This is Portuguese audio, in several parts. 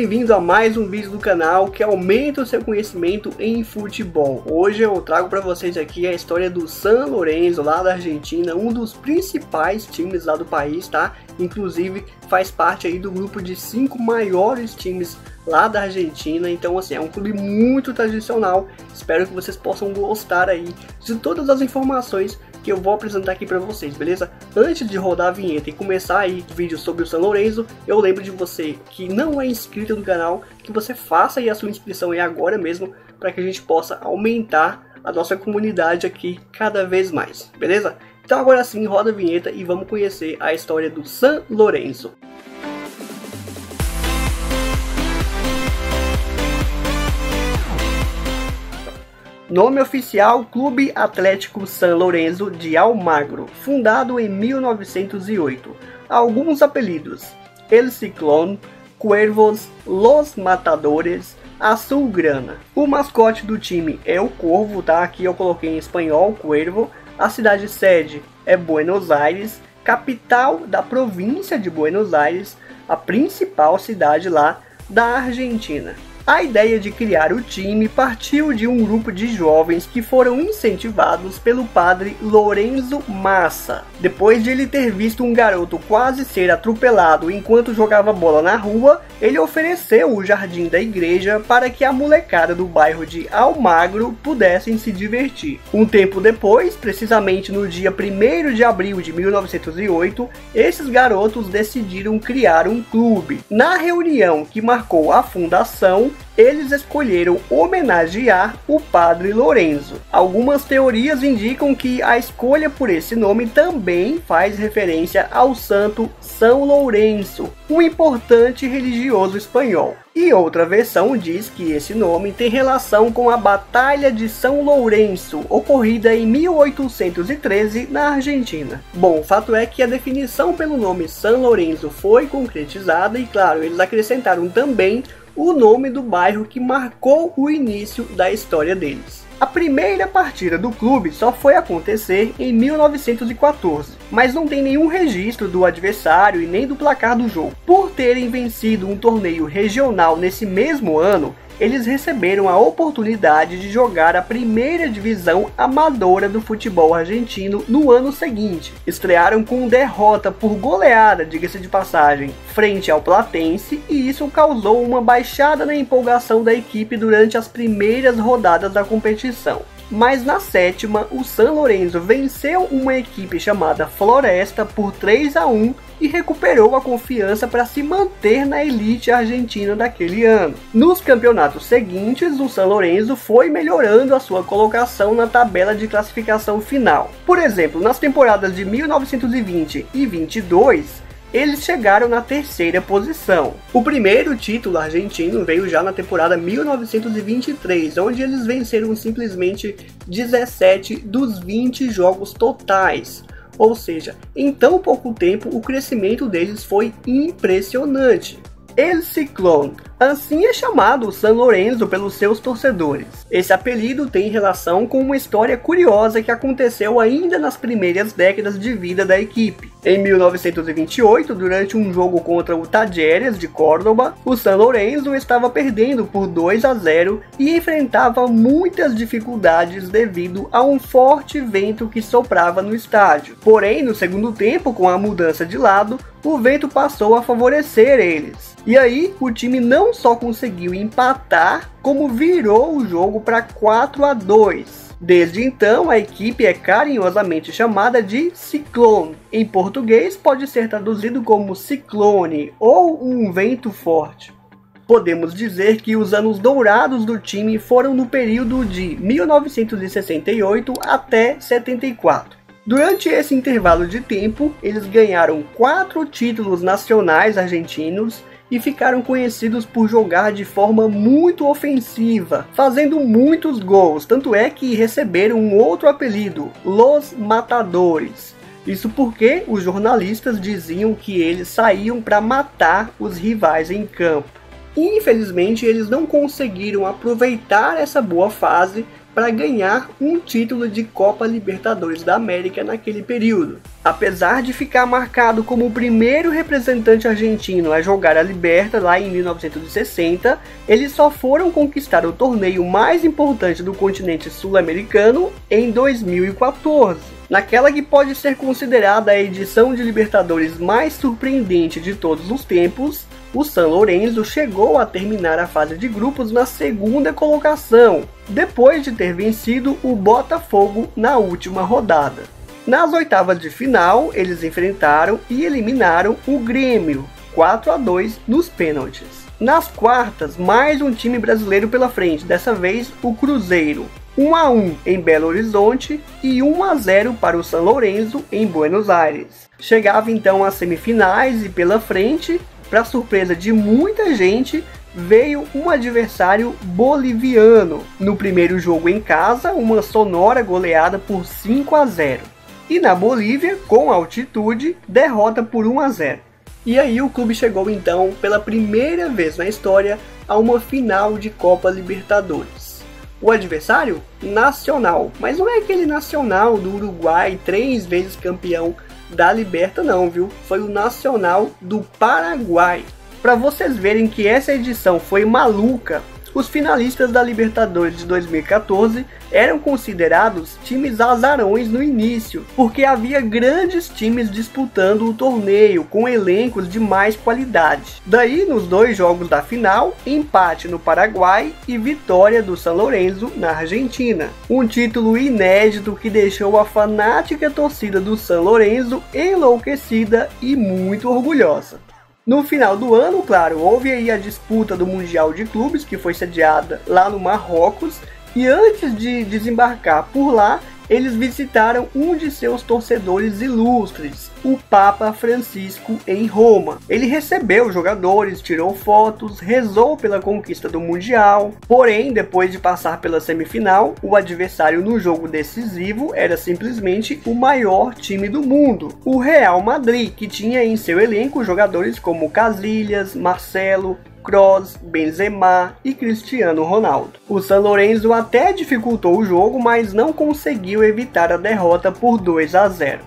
bem-vindo a mais um vídeo do canal que aumenta o seu conhecimento em futebol. Hoje eu trago para vocês aqui a história do San Lorenzo lá da Argentina, um dos principais times lá do país, tá? Inclusive faz parte aí do grupo de cinco maiores times lá da Argentina, então assim, é um clube muito tradicional. Espero que vocês possam gostar aí de todas as informações que eu vou apresentar aqui para vocês, beleza? Antes de rodar a vinheta e começar aí o vídeo sobre o San Lorenzo, eu lembro de você que não é inscrito no canal, que você faça aí a sua inscrição aí agora mesmo, para que a gente possa aumentar a nossa comunidade aqui cada vez mais, beleza? Então agora sim, roda a vinheta e vamos conhecer a história do San Lorenzo. Nome oficial Clube Atlético San Lorenzo de Almagro, fundado em 1908. Alguns apelidos: El Ciclón, Cuervos, Los Matadores, Azulgrana. O mascote do time é o Corvo, tá? Aqui eu coloquei em espanhol, Cuervo. A cidade sede é Buenos Aires, capital da província de Buenos Aires, a principal cidade lá da Argentina. A ideia de criar o time partiu de um grupo de jovens que foram incentivados pelo padre Lorenzo Massa. Depois de ele ter visto um garoto quase ser atropelado enquanto jogava bola na rua, ele ofereceu o jardim da igreja para que a molecada do bairro de Almagro pudessem se divertir. Um tempo depois, precisamente no dia 1 de abril de 1908, esses garotos decidiram criar um clube. Na reunião que marcou a fundação, eles escolheram homenagear o Padre Lorenzo. Algumas teorias indicam que a escolha por esse nome também faz referência ao santo São Lourenço, um importante religioso espanhol. E outra versão diz que esse nome tem relação com a Batalha de São Lourenço, ocorrida em 1813 na Argentina. Bom, o fato é que a definição pelo nome São Lourenço foi concretizada e, claro, eles acrescentaram também o nome do bairro que marcou o início da história deles. A primeira partida do clube só foi acontecer em 1914, mas não tem nenhum registro do adversário e nem do placar do jogo. Por terem vencido um torneio regional nesse mesmo ano, eles receberam a oportunidade de jogar a primeira divisão amadora do futebol argentino no ano seguinte. Estrearam com derrota por goleada, diga-se de passagem, frente ao Platense, e isso causou uma baixada na empolgação da equipe durante as primeiras rodadas da competição mas na sétima o San Lorenzo venceu uma equipe chamada Floresta por 3 a 1 e recuperou a confiança para se manter na elite argentina daquele ano. Nos campeonatos seguintes, o San Lorenzo foi melhorando a sua colocação na tabela de classificação final. Por exemplo, nas temporadas de 1920 e 22, eles chegaram na terceira posição. O primeiro título argentino veio já na temporada 1923, onde eles venceram simplesmente 17 dos 20 jogos totais. Ou seja, em tão pouco tempo o crescimento deles foi impressionante. El Ciclone Assim é chamado o San Lorenzo pelos seus torcedores. Esse apelido tem relação com uma história curiosa que aconteceu ainda nas primeiras décadas de vida da equipe. Em 1928, durante um jogo contra o Tajeres de Córdoba, o San Lorenzo estava perdendo por 2 a 0 e enfrentava muitas dificuldades devido a um forte vento que soprava no estádio. Porém, no segundo tempo, com a mudança de lado, o vento passou a favorecer eles. E aí, o time não só conseguiu empatar, como virou o jogo para 4 a 2. Desde então, a equipe é carinhosamente chamada de Ciclone. Em português, pode ser traduzido como ciclone ou um vento forte. Podemos dizer que os anos dourados do time foram no período de 1968 até 74. Durante esse intervalo de tempo, eles ganharam quatro títulos nacionais argentinos e ficaram conhecidos por jogar de forma muito ofensiva, fazendo muitos gols, tanto é que receberam um outro apelido, Los Matadores. Isso porque os jornalistas diziam que eles saíam para matar os rivais em campo. Infelizmente, eles não conseguiram aproveitar essa boa fase para ganhar um título de Copa Libertadores da América naquele período. Apesar de ficar marcado como o primeiro representante argentino a jogar a Liberta lá em 1960, eles só foram conquistar o torneio mais importante do continente sul-americano em 2014. Naquela que pode ser considerada a edição de Libertadores mais surpreendente de todos os tempos, o San Lorenzo chegou a terminar a fase de grupos na segunda colocação, depois de ter vencido o Botafogo na última rodada. Nas oitavas de final, eles enfrentaram e eliminaram o Grêmio, 4 a 2 nos pênaltis. Nas quartas, mais um time brasileiro pela frente, dessa vez o Cruzeiro, 1 a 1 em Belo Horizonte e 1 a 0 para o San Lorenzo em Buenos Aires. Chegava então às semifinais e pela frente para surpresa de muita gente, veio um adversário boliviano. No primeiro jogo em casa, uma sonora goleada por 5 a 0. E na Bolívia, com altitude, derrota por 1 a 0. E aí o clube chegou então pela primeira vez na história a uma final de Copa Libertadores. O adversário? Nacional, mas não é aquele nacional do Uruguai, três vezes campeão da Liberta não, viu? Foi o Nacional do Paraguai. Para vocês verem que essa edição foi maluca, os finalistas da Libertadores de 2014 eram considerados times azarões no início, porque havia grandes times disputando o torneio com elencos de mais qualidade. Daí, nos dois jogos da final, empate no Paraguai e vitória do San Lorenzo na Argentina. Um título inédito que deixou a fanática torcida do San Lorenzo enlouquecida e muito orgulhosa. No final do ano, claro, houve aí a disputa do Mundial de Clubes, que foi sediada lá no Marrocos, e antes de desembarcar por lá, eles visitaram um de seus torcedores ilustres, o Papa Francisco, em Roma. Ele recebeu jogadores, tirou fotos, rezou pela conquista do Mundial. Porém, depois de passar pela semifinal, o adversário no jogo decisivo era simplesmente o maior time do mundo, o Real Madrid, que tinha em seu elenco jogadores como Casillas, Marcelo, Kroos, Benzema e Cristiano Ronaldo. O San Lorenzo até dificultou o jogo, mas não conseguiu evitar a derrota por 2 a 0.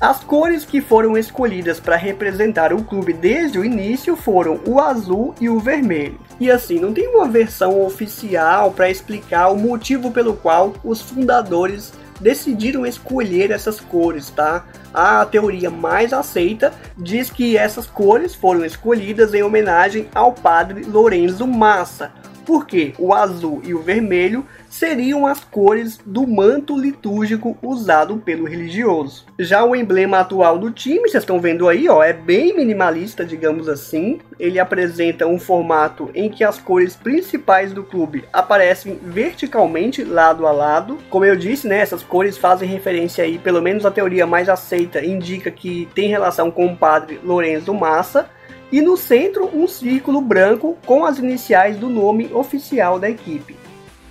As cores que foram escolhidas para representar o clube desde o início foram o azul e o vermelho. E assim, não tem uma versão oficial para explicar o motivo pelo qual os fundadores decidiram escolher essas cores, tá? A teoria mais aceita diz que essas cores foram escolhidas em homenagem ao padre Lorenzo Massa, porque o azul e o vermelho seriam as cores do manto litúrgico usado pelo religioso. Já o emblema atual do time, vocês estão vendo aí, ó, é bem minimalista, digamos assim. Ele apresenta um formato em que as cores principais do clube aparecem verticalmente, lado a lado. Como eu disse, né, essas cores fazem referência aí, pelo menos a teoria mais aceita indica que tem relação com o padre Lorenzo Massa e no centro um círculo branco com as iniciais do nome oficial da equipe.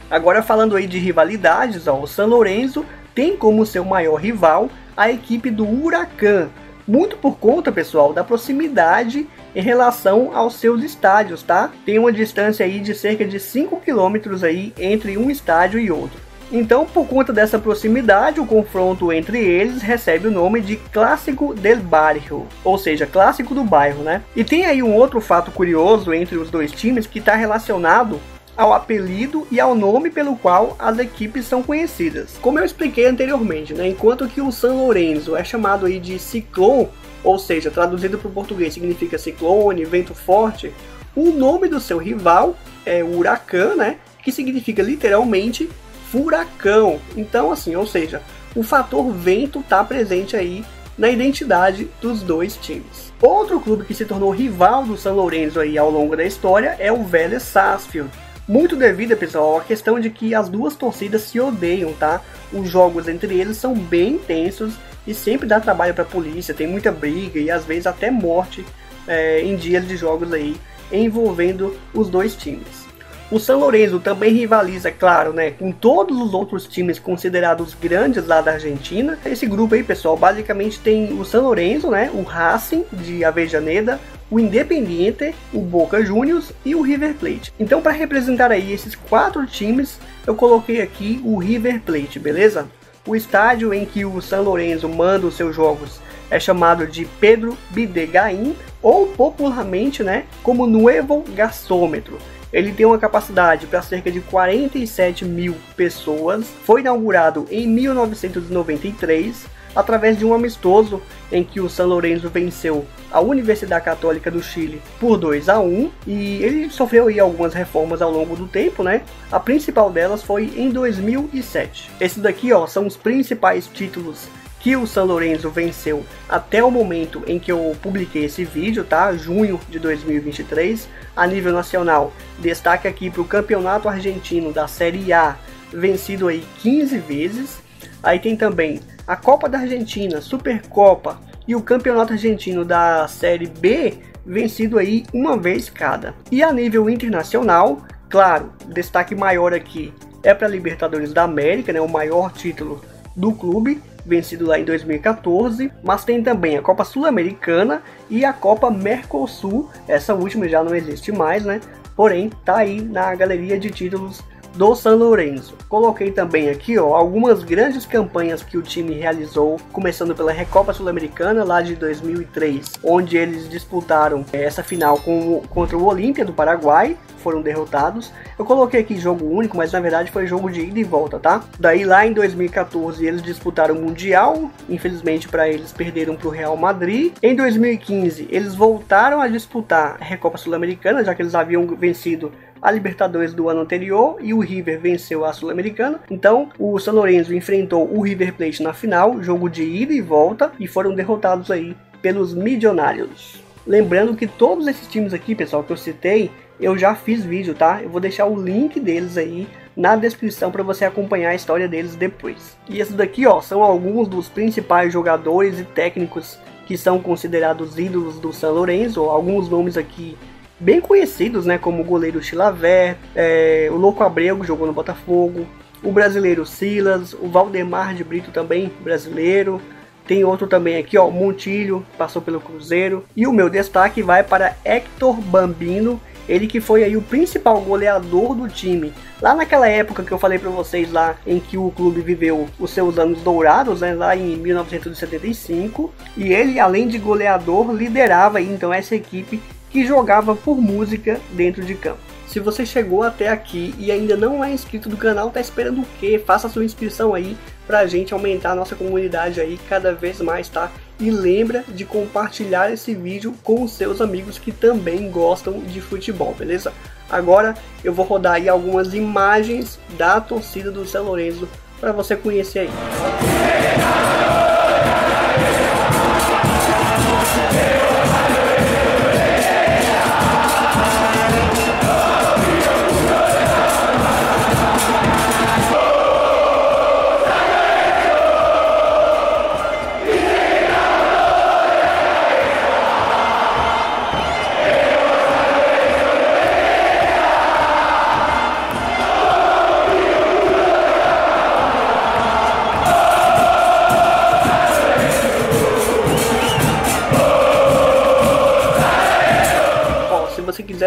Agora falando aí de rivalidades, ó, o San Lorenzo tem como seu maior rival a equipe do Huracan, muito por conta, pessoal, da proximidade em relação aos seus estádios, tá? Tem uma distância aí de cerca de 5 km aí entre um estádio e outro. Então, por conta dessa proximidade, o confronto entre eles recebe o nome de Clássico del Barrio, ou seja, Clássico do Bairro, né? E tem aí um outro fato curioso entre os dois times que está relacionado ao apelido e ao nome pelo qual as equipes são conhecidas. Como eu expliquei anteriormente, né, enquanto que o San Lorenzo é chamado aí de ciclone, ou seja, traduzido para o português significa ciclone, vento forte, o nome do seu rival é Huracan, né, que significa literalmente furacão. Então, assim, ou seja, o fator vento está presente aí na identidade dos dois times. Outro clube que se tornou rival do San Lorenzo aí ao longo da história é o Vélez Sarsfield, muito devido, pessoal, à questão de que as duas torcidas se odeiam, tá? Os jogos entre eles são bem intensos e sempre dá trabalho para a polícia, tem muita briga e às vezes até morte é, em dias de jogos aí envolvendo os dois times. O San Lorenzo também rivaliza, claro, né, com todos os outros times considerados grandes lá da Argentina. Esse grupo aí, pessoal, basicamente tem o San Lorenzo, né, o Racing de Avejaneda, o Independiente, o Boca Juniors e o River Plate. Então, para representar aí esses quatro times, eu coloquei aqui o River Plate, beleza? O estádio em que o San Lorenzo manda os seus jogos é chamado de Pedro Bidegain, ou popularmente, né, como Nuevo Gasômetro. Ele tem uma capacidade para cerca de 47 mil pessoas. Foi inaugurado em 1993 através de um amistoso em que o San Lorenzo venceu a Universidade Católica do Chile por 2 a 1 e ele sofreu aí algumas reformas ao longo do tempo, né? A principal delas foi em 2007. Esses daqui, ó, são os principais títulos que o San Lorenzo venceu até o momento em que eu publiquei esse vídeo, tá? Junho de 2023. A nível nacional, destaque aqui para o Campeonato Argentino da Série A, vencido aí 15 vezes. Aí tem também a Copa da Argentina, Supercopa e o Campeonato Argentino da Série B, vencido aí uma vez cada. E a nível internacional, claro, destaque maior aqui é para Libertadores da América, né, o maior título do clube, vencido lá em 2014, mas tem também a Copa Sul-Americana e a Copa Mercosul, essa última já não existe mais, né? Porém, tá aí na galeria de títulos do San Lorenzo. Coloquei também aqui ó, algumas grandes campanhas que o time realizou, começando pela Recopa Sul-Americana lá de 2003, onde eles disputaram eh, essa final com, contra o Olímpia do Paraguai, foram derrotados. Eu coloquei aqui jogo único, mas na verdade foi jogo de ida e volta, tá? Daí lá em 2014 eles disputaram o Mundial, infelizmente para eles perderam para o Real Madrid. Em 2015 eles voltaram a disputar a Recopa Sul-Americana, já que eles haviam vencido a Libertadores do ano anterior e o River venceu a Sul-Americana. Então, o São Lourenço enfrentou o River Plate na final, jogo de ida e volta, e foram derrotados aí pelos Milionários. Lembrando que todos esses times aqui, pessoal, que eu citei, eu já fiz vídeo, tá? Eu vou deixar o link deles aí na descrição para você acompanhar a história deles depois. E esses daqui, ó, são alguns dos principais jogadores e técnicos que são considerados ídolos do São Lourenço. Alguns nomes aqui bem conhecidos, né, como o goleiro Chilaver, é, o Louco Abreu que jogou no Botafogo, o brasileiro Silas, o Valdemar de Brito também brasileiro, tem outro também aqui, ó, Montilho, passou pelo Cruzeiro. E o meu destaque vai para Hector Bambino, ele que foi aí o principal goleador do time. Lá naquela época que eu falei para vocês lá, em que o clube viveu os seus anos dourados, né, lá em 1975, e ele, além de goleador, liderava aí, então essa equipe que jogava por música dentro de campo. Se você chegou até aqui e ainda não é inscrito do canal, tá esperando o quê? Faça sua inscrição aí pra gente aumentar a nossa comunidade aí cada vez mais, tá? E lembra de compartilhar esse vídeo com os seus amigos que também gostam de futebol, beleza? Agora eu vou rodar aí algumas imagens da torcida do São Lourenço para você conhecer aí.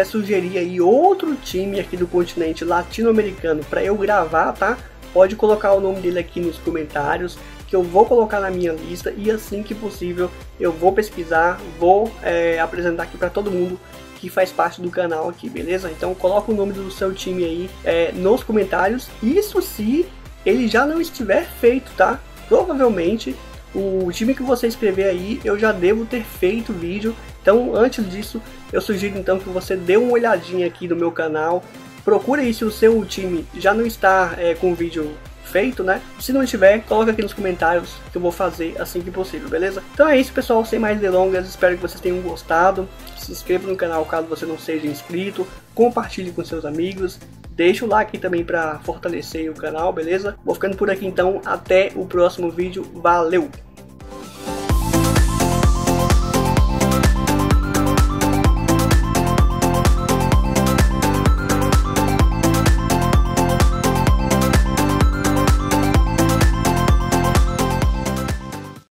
Quiser sugerir aí outro time aqui do continente latino-americano para eu gravar, tá? Pode colocar o nome dele aqui nos comentários que eu vou colocar na minha lista e assim que possível eu vou pesquisar, vou é, apresentar aqui para todo mundo que faz parte do canal aqui, beleza? Então coloca o nome do seu time aí é, nos comentários. Isso se ele já não estiver feito, tá? Provavelmente o time que você escrever aí eu já devo ter feito vídeo então, antes disso, eu sugiro então que você dê uma olhadinha aqui no meu canal. Procure se o seu time já não está é, com o vídeo feito, né? Se não tiver, coloca aqui nos comentários que eu vou fazer assim que possível, beleza? Então é isso, pessoal. Sem mais delongas, espero que vocês tenham gostado. Se inscreva no canal caso você não seja inscrito. Compartilhe com seus amigos. Deixa o like também para fortalecer o canal, beleza? Vou ficando por aqui então. Até o próximo vídeo. Valeu!